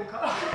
を感じ